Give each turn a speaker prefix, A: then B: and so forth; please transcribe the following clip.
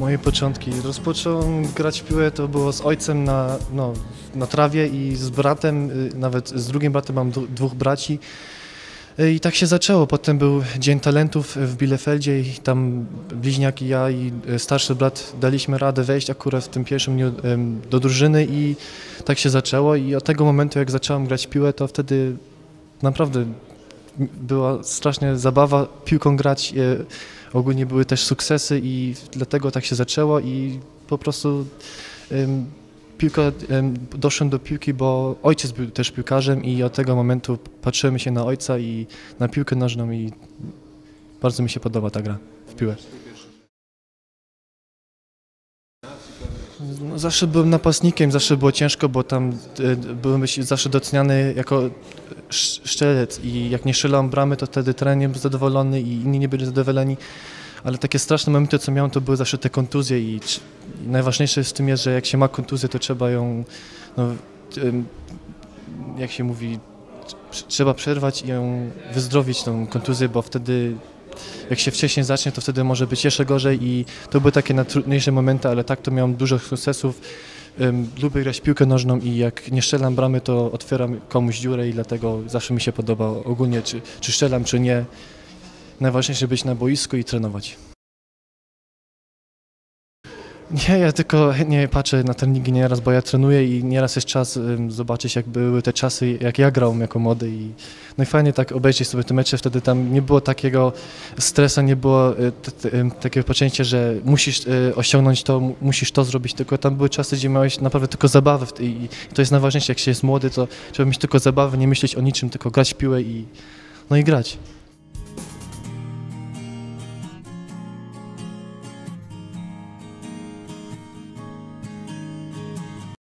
A: Moje początki. Rozpocząłem grać w piłę, to było z ojcem na, no, na trawie i z bratem, y, nawet z drugim bratem, mam dwóch braci. Y, I tak się zaczęło. Potem był Dzień Talentów w Bielefeldzie i tam bliźniaki, ja i y, starszy brat daliśmy radę wejść akurat w tym pierwszym dniu do drużyny i tak się zaczęło. I od tego momentu, jak zacząłem grać piłę, to wtedy naprawdę była strasznie zabawa piłką grać. e, Ogólnie były też sukcesy i dlatego tak się zaczęło i po prostu piłka, em, doszłem do piłki, bo ojciec był też piłkarzem i od tego momentu patrzymy się na ojca i na piłkę nożną i bardzo mi się podoba ta gra w piłę. Zawsze byłem napastnikiem, zawsze było ciężko, bo tam e, byłem zawsze doceniany jako sz- szczelec i jak nie strzelam bramy, to wtedy trener nie był zadowolony i inni nie byli zadowoleni. Ale takie straszne momenty, co miałem, to były zawsze te kontuzje i, najważniejsze w tym jest, że jak się ma kontuzję, to trzeba ją, no, jak się mówi, tr- trzeba przerwać i ją wyzdrowić, tą kontuzję, bo wtedy jak się wcześniej zacznie, to wtedy może być jeszcze gorzej i to były takie najtrudniejsze momenty, ale tak to miałem dużo sukcesów. Lubię grać piłkę nożną i jak nie strzelam bramy, to otwieram komuś dziurę i dlatego zawsze mi się podoba ogólnie, czy, czy strzelam, czy nie. Najważniejsze być na boisku i trenować. Nie, ja tylko nie patrzę na treningi nieraz, bo ja trenuję i nieraz jest czas zobaczyć, jak były te czasy, jak ja grałem jako młody i no i fajnie tak obejrzeć sobie te mecze, wtedy tam nie było takiego stresa, nie było ym, takiego poczucia, że musisz y, osiągnąć to, mu- musisz to zrobić, tylko tam były czasy, gdzie miałeś naprawdę tylko zabawę i to jest najważniejsze, jak się jest młody, to trzeba mieć tylko zabawę, nie myśleć o niczym, tylko grać w piłę i no i grać.